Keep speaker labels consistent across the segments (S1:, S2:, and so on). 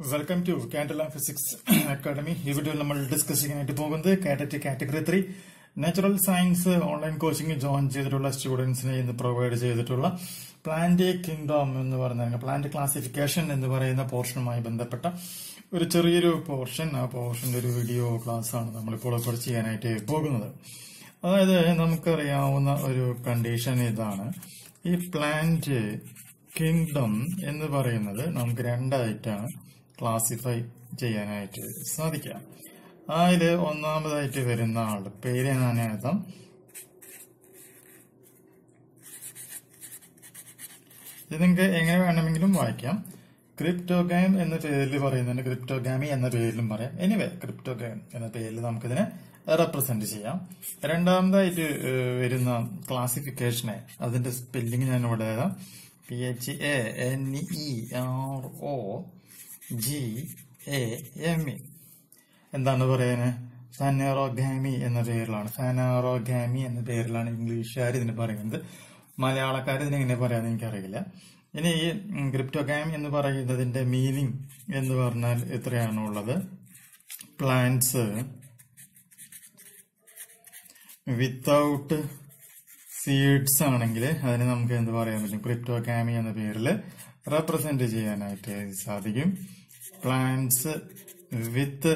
S1: Welcome to Candela physics academy ഈ വീഡിയോയിൽ നമ്മൾ ഡിസ്കസ് ചെയ്യാനായിട്ട് പോകുന്നത് കാറ്ററ്റ് category three natural science online coaching join ചെയ്തിട്ടുള്ള സ്റ്റുഡൻസിനെ ഇന്ന് പ്രൊവൈഡ് ചെയ്തിട്ടുള്ള പ്ലാന്റ് കിങ്ഡം എന്ന് പറയുന്ന പ്ലാന്റ് ക്ലാസിഫിക്കേഷൻ എന്ന് പറയുന്ന പോർഷനുമായി ബന്ധപ്പെട്ട ഒരു ചെറിയൊരു പോർഷൻ ആ പോർഷന്റെ ഒരു വീഡിയോ ക്ലാസ് ആണ് നമ്മളിപ്പോൾ കുറച്ച് ചെയ്യാനായിട്ട് പോകുന്നത്. അതായത് നമുക്കറിയാവുന്ന ഒരു കണ്ടീഷൻ ഇതാണ്. ഈ പ്ലാന്റ് കിങ്ഡം എന്ന് പറയുന്നത് നമുക്ക് രണ്ടായിട്ടാണ് ക്ലാസിഫൈ ചെയ്യാനായിട്ട് സാധിക്കുക. അതായത് ഒന്നാമതായിട്ട് വരുന്ന ആളുടെ പേര് ഞാൻ ഇത് നിങ്ങൾക്ക് എങ്ങനെ വേണമെങ്കിലും വായിക്കാം. ക്രിപ്റ്റോഗാം എന്ന പേരിൽ പറയുന്നുണ്ട് ക്രിപ്റ്റോഗാമി എന്ന പേരിലും പറയാം. എനിവേ ക്രിപ്റ്റോഗാം എന്ന പേരിൽ നമുക്കിതിനെ റെപ്രസെന്റ് ചെയ്യാം. രണ്ടാമതായിട്ട് വരുന്ന ക്ലാസിഫിക്കേഷനെ അതിന്റെ സ്പെല്ലിംഗ് ഞാൻ ഇവിടെ P H N E R O G A M E. എന്താണ് പറയുന്നത്? ഫാനാറോഗാമി എന്ന പേരിലാണ്. ഫാനാറോഗാമി എന്ന പേരിലാണ് ഇംഗ്ലീഷുകാർ ഇതിന് പറയുന്നത്. മലയാളക്കാർ ഇതിനെങ്ങനെ പറയാന്ന് എനിക്കറിയില്ല. ഇനി ഈ ക്രിപ്റ്റോഗാമി എന്ന് പറയുന്നതിന്റെ മീനിങ് എന്ന് പറഞ്ഞാൽ എത്രയാണ് ഉള്ളത്? പ്ലാന്റ്സ് വിത്തൗട്ട് സീഡ്സ് ആണെങ്കിൽ അതിന് നമുക്ക് എന്ത് പറയാൻ പറ്റും? ക്രിപ്റ്റോഗാമി എന്ന പേരിൽ റെപ്രസെന്റ് ചെയ്യാനായിട്ട് സാധിക്കും. പ്ലാന്റ്സ് വിത്ത്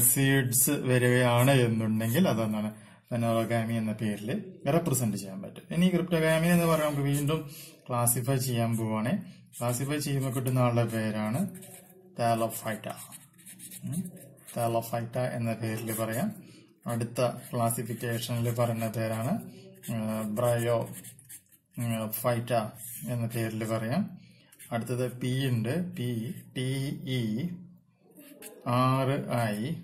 S1: സീഡ്സ് വരികയാണ് എന്നുണ്ടെങ്കിൽ അതെന്താണ്? ഫെനോറോഗാമി എന്ന പേരിൽ റെപ്രസെന്റ് ചെയ്യാൻ പറ്റും. ഇനി ക്രിപ്റ്റോഗാമി എന്ന് പറയുമ്പോൾ നമുക്ക് വീണ്ടും ക്ലാസിഫൈ ചെയ്യാൻ പോവാണേ. ക്ലാസിഫൈ ചെയ്യുമ്പോൾ കിട്ടുന്ന ആളുടെ പേരാണ് താലോഫൈറ്റ താലോഫൈറ്റ എന്ന പേരിൽ പറയാം. അടുത്ത ക്ലാസിഫിക്കേഷനിൽ പറയുന്ന പേരാണ് ബ്രയോ ഫൈറ്റ എന്ന പേരിൽ പറയാം. അടുത്തത് പി ഉണ്ട്. P T E R I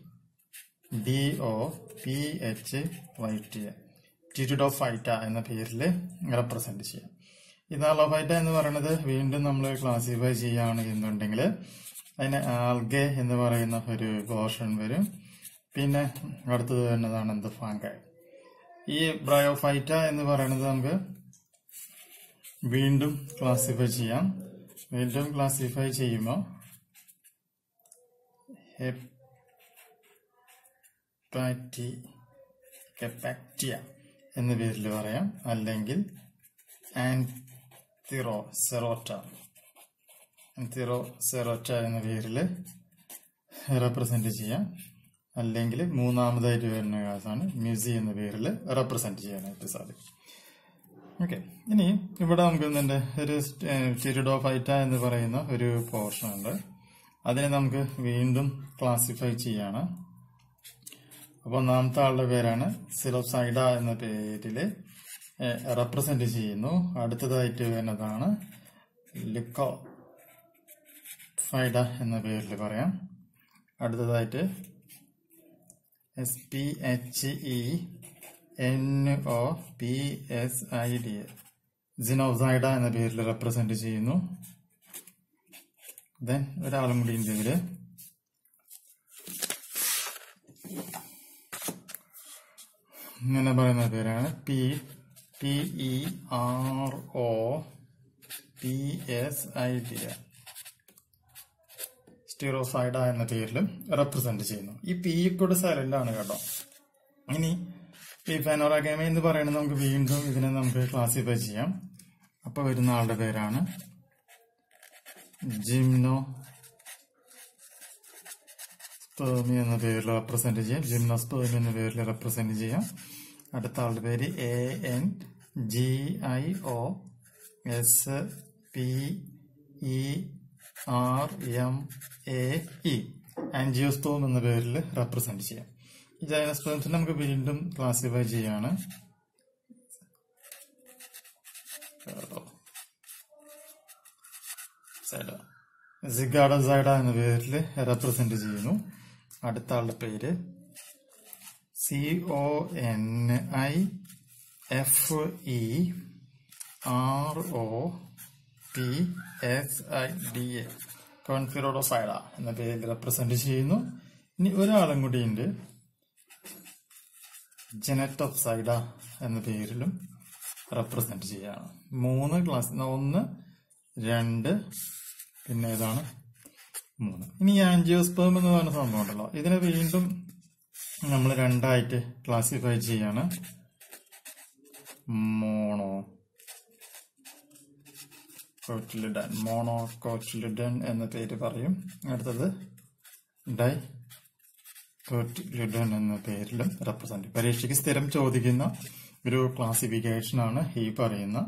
S1: D O P H Y T ഫൈറ്റ എന്ന പേരിൽ റെപ്രസെന്റ് ചെയ്യാം. ഈ അലോഫൈറ്റ എന്ന് പറയുന്നത് വീണ്ടും നമ്മൾ ക്ലാസിഫൈ ചെയ്യുകയാണ് എന്നുണ്ടെങ്കിൽ അതിന് ആൽഗെ എന്ന് പറയുന്ന ഒരു പോർഷൻ വരും. പിന്നെ അടുത്തത് വരുന്നതാണ് എന്ത്? ഫാങ്കായ് ഈ ബ്രയോഫൈറ്റ എന്ന് പറയുന്നത് നമുക്ക് വീണ്ടും ക്ലാസിഫൈ ചെയ്യാം. വീണ്ടും ക്ലാസിഫൈ ചെയ്യുമ്പോൾ ഹെപ്പാറ്റി ഹെപ്പാക്റ്റിയ എന്ന പേരിൽ പറയാം. അല്ലെങ്കിൽ ആൻതിറോ സെറോറ്റ ആൻതിറോ സെറോറ്റ എന്ന പേരിൽ റെപ്രസെന്റ് ചെയ്യാം. അല്ലെങ്കിൽ മൂന്നാമതായിട്ട് വരുന്ന ക്ലാസ്സാണ് മ്യൂസി എന്ന പേരിൽ റെപ്രസെന്റ് ചെയ്യാനായിട്ട് സാധിക്കും. ഓക്കെ ഇനി ഇവിടെ നമുക്ക് ഇതിന്റെ ഒരു ടിരിഡോഫൈറ്റ എന്ന് പറയുന്ന ഒരു പോർഷൻ ഉണ്ട്. അതിനെ നമുക്ക് വീണ്ടും ക്ലാസിഫൈ ചെയ്യാണ്. അപ്പോൾ ഒന്നാമത്തെ ആളുടെ പേരാണ് സിലോസൈഡ എന്ന പേരിൽ റെപ്രസെന്റ് ചെയ്യുന്നു. അടുത്തതായിട്ട് വരുന്നതാണ് ലിക്കോ ഫൈഡ എന്ന പേരിൽ പറയാം. അടുത്തതായിട്ട് S P H E N P S I D എന്ന പേരിൽ റെപ്രസെന്റ് ചെയ്യുന്നു. ദെൻ ഒരാളും കൂടി ഉണ്ട് ഇങ്ങനെ പറയുന്ന പേരാണ്. P T R O P S I D സ്റ്റീറോസൈഡ എന്ന പേരിലും റെപ്രസെന്റ് ചെയ്യുന്നു. ഈ പി കൂടെ സൈലന്റ് ആണ് കേട്ടോ. ഇനി ഈ ഫെനോറാഗാമ എന്ന് പറയുന്നത് നമുക്ക് വീണ്ടും ഇതിനെ നമുക്ക് ക്ലാസിഫൈ ചെയ്യാം. അപ്പൊ വരുന്ന ആളുടെ പേരാണ് ജിംനോ സ്പേമി എന്ന പേരിൽ റെപ്രസെന്റ് ചെയ്യാം. ജിംനോസ്പേമി എന്ന പേരിൽ റെപ്രസെന്റ് ചെയ്യാം. അടുത്ത ആളുടെ പേര് A N G I O S P E R M A E. ആൻജിയോസ്തോം എന്ന പേരിൽ റെപ്രസെന്റ് ചെയ്യാം. ഈ ജൈനസ്പോംസിനെ നമുക്ക് വീണ്ടും ക്ലാസിഫൈ ചെയ്യാണ്. സിഗാഡസൈഡ എന്ന പേരിൽ റെപ്രസെന്റ് ചെയ്യുന്നു. അടുത്ത ആളുടെ പേര് C O N I F E R O P S I D A കോൺഫിറോഡോഫൈഡ എന്ന പേരിൽ റെപ്രസെന്റ് ചെയ്യുന്നു. ഇനി ഒരാളും കൂടിയുണ്ട് ജനറ്റോപ്സൈഡ എന്ന പേരിലും റെപ്രസെന്റ് ചെയ്യാണ് മൂന്ന് ക്ലാസ് ഒന്ന് രണ്ട് പിന്നെ ഏതാണ്? മൂന്ന്. ഇനി ആൻജിയോസ്പേം എന്ന് പറയുന്ന സംഭവം ഉണ്ടല്ലോ. ഇതിനെ വീണ്ടും നമ്മൾ രണ്ടായിട്ട് ക്ലാസിഫൈ ചെയ്യാണ്. മോണോ കോറ്റിലിഡൻ മോണോ കോറ്റിലിഡൻ എന്ന പേര് പറയും. അടുത്തത് ഡൈ കോറ്റിലിഡൻ എന്ന പേരിൽ റെപ്രസെന്റ് പരീക്ഷയ്ക്ക് സ്ഥിരം ചോദിക്കുന്ന ഒരു ക്ലാസിഫിക്കേഷൻ ആണ് ഈ പറയുന്ന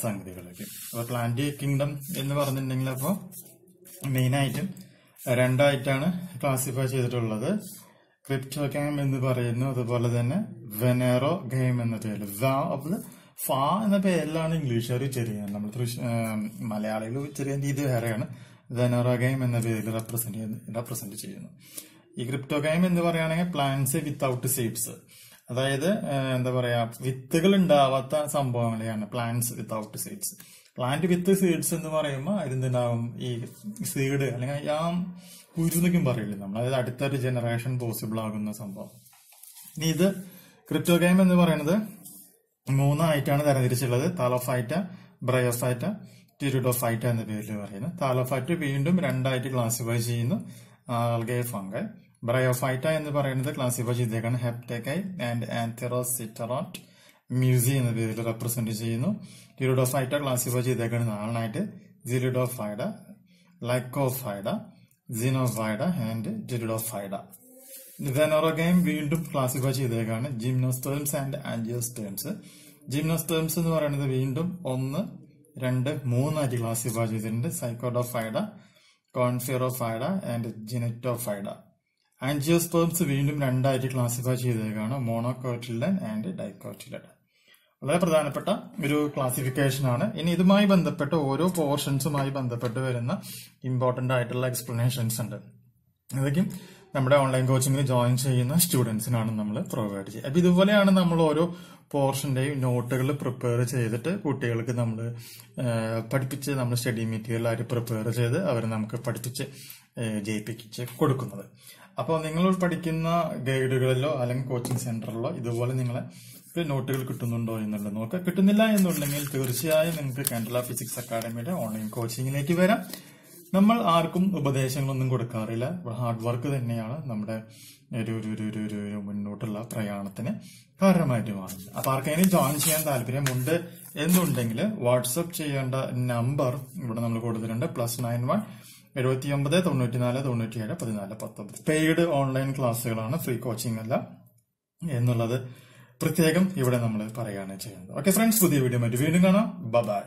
S1: സംഗതികളൊക്കെ. അപ്പൊ പ്ലാന്റ് കിങ്ഡം എന്ന് പറഞ്ഞിട്ടുണ്ടെങ്കിൽ അപ്പോൾ മെയിനായിട്ടും രണ്ടായിട്ടാണ് ക്ലാസിഫൈ ചെയ്തിട്ടുള്ളത്. ക്രിപ്റ്റോ ഗെയിം എന്ന് പറയുന്നു. അതുപോലെ തന്നെ വെനേറോ ഗെയിം എന്ന പേരിൽ വാ ഫാ എന്ന പേരിലാണ് ഇംഗ്ലീഷുകാർ ചെറിയ നമ്മൾ തൃശ് മലയാളികൾ ഉച്ചരിക്കുന്ന രീതി വേറെയാണ്. വെനേറോ ഗെയിം എന്ന പേരിൽ റെപ്രസെന്റ് റെപ്രസെന്റ് ചെയ്യുന്നു. ഈ ക്രിപ്റ്റോ ഗെയിം എന്ന് പറയുകയാണെങ്കിൽ പ്ലാന്റ്സ് വിത്തൗട്ട് സീഡ്സ് അതായത് എന്താ പറയാ വിത്തുകൾ ഉണ്ടാവാത്ത സംഭവങ്ങളെയാണ് plants without seeds plant with seeds എന്ന് പറയുമ്പോൾ അതിന്തുണ്ടാവും ഈ സീഡ് അല്ലെങ്കിൽ ആ കുരുന്നൊക്കെയും പറയില്ലേ നമ്മൾ? അതായത് അടുത്തൊരു ജനറേഷൻ പോസിബിൾ ആകുന്ന സംഭവം. ഇനി ഇത് ക്രിപ്റ്റോ ഗെയിം എന്ന് പറയുന്നത് മൂന്നായിട്ടാണ് തരംതിരിച്ചുള്ളത് താലോഫൈറ്റ ബ്രയോഫൈറ്റ ടിരുഡോഫൈറ്റ എന്ന പേരിൽ പറയുന്നത്. താലോഫൈറ്റ് വീണ്ടും രണ്ടായിട്ട് ക്ലാസിഫൈ ചെയ്യുന്നു. ആൽഗെ ഫംഗൈ ബ്രയോഫൈറ്റ എന്ന് പറയുന്നത് ക്ലാസിഫൈ ചെയ്തേക്കാണ് ഹെപ്റ്റേക്കൈ ആൻഡ് ആൻതെറോസിറ്ററോട്ട് മ്യൂസി എന്ന പേരിൽ റെപ്രസെന്റ് ചെയ്യുന്നു. ടിരുഡോഫൈറ്റ ക്ലാസിഫൈ ചെയ്തേക്കാണ് നാളായിട്ട് ജിലിഡോഫൈഡ ലൈക്കോഫൈഡ ജിനോഫൈഡ ആൻഡ് ജിലിഡോഫൈഡ. വെനോറോഗെയിം വീണ്ടും ക്ലാസിഫൈ ചെയ്തേക്കാണ്. ജിംനോസ്റ്റേംസ് ആൻഡ് ആൻജിയോസ്റ്റേംസ് ജിംനോസ്റ്റേംസ് എന്ന് പറയുന്നത് വീണ്ടും ഒന്ന് രണ്ട് മൂന്നായിട്ട് ക്ലാസിഫൈ ചെയ്തിട്ടുണ്ട്. സൈക്കോഡോഫൈഡ കോൺഫിറോഫൈഡ ആൻഡ് ജിനറ്റോഫൈഡ. ആൻജിയോസ്പേംസ് വീണ്ടും രണ്ടായിട്ട് ക്ലാസിഫൈ ചെയ്തേക്കാണ് മോണോകോട്ടിലൻ ആൻഡ് ഡൈക്കോട്ടിലൻ വളരെ പ്രധാനപ്പെട്ട ഒരു ക്ലാസിഫിക്കേഷൻ ആണ്. ഇനി ഇതുമായി ബന്ധപ്പെട്ട ഓരോ പോർഷൻസുമായി ബന്ധപ്പെട്ട് വരുന്ന ഇമ്പോർട്ടന്റ് ആയിട്ടുള്ള എക്സ്പ്ലനേഷൻസ് ഉണ്ട്. അതൊക്കെ നമ്മുടെ ഓൺലൈൻ കോച്ചിങ്ങിൽ ജോയിൻ ചെയ്യുന്ന സ്റ്റുഡൻസിനാണ് നമ്മൾ പ്രൊവൈഡ് ചെയ്യുക. അപ്പം ഇതുപോലെയാണ് നമ്മൾ ഓരോ പോർഷന്റെയും നോട്ടുകൾ പ്രിപ്പയർ ചെയ്തിട്ട് കുട്ടികൾക്ക് നമ്മൾ പഠിപ്പിച്ച് നമ്മൾ സ്റ്റഡി മെറ്റീരിയൽ ആയിട്ട് പ്രിപ്പയർ ചെയ്ത് അവർ നമുക്ക് പഠിപ്പിച്ച് ജയിപ്പിച്ച് കൊടുക്കുന്നത്. അപ്പോൾ നിങ്ങൾ പഠിക്കുന്ന ഗൈഡുകളിലോ അല്ലെങ്കിൽ കോച്ചിങ് സെന്ററിലോ ഇതുപോലെ നിങ്ങളെ നോട്ടുകൾ കിട്ടുന്നുണ്ടോ എന്നുള്ളത് നോക്കുക. കിട്ടുന്നില്ല എന്നുണ്ടെങ്കിൽ തീർച്ചയായും നിങ്ങൾക്ക് കേരള ഫിസിക്സ് അക്കാഡമിയുടെ ഓൺലൈൻ കോച്ചിങ്ങിലേക്ക് വരാം. നമ്മൾ ആർക്കും ഉപദേശങ്ങളൊന്നും കൊടുക്കാറില്ല. ഹാർഡ് വർക്ക് തന്നെയാണ് നമ്മുടെ ഒരു ഒരു ഒരു ഒരു ഒരു മുന്നോട്ടുള്ള പ്രയാണത്തിന് കാരണമായിട്ട് മാറുന്നത്. അപ്പൊ ആർക്കെങ്കിലും ജോയിൻ ചെയ്യാൻ താല്പര്യമുണ്ട് എന്നുണ്ടെങ്കിൽ വാട്സപ്പ് ചെയ്യേണ്ട നമ്പർ ഇവിടെ നമ്മൾ കൊടുത്തിട്ടുണ്ട്. പ്ലസ് നയൻ വൺ എഴുപത്തി ഒമ്പത് തൊണ്ണൂറ്റിനാല് തൊണ്ണൂറ്റിയേഴ് പതിനാല് പത്തൊമ്പത്. പെയ്ഡ് ഓൺലൈൻ ക്ലാസ്സുകളാണ് ഫ്രീ കോച്ചിങ് അല്ല എന്നുള്ളത് പ്രത്യേകം ഇവിടെ നമ്മൾ പറയുകയാണ് ചെയ്യുന്നത്. ഓക്കെ ഫ്രണ്ട്സ് പുതിയ വീഡിയോ മറ്റു വീണ്ടും കാണാം. ബൈ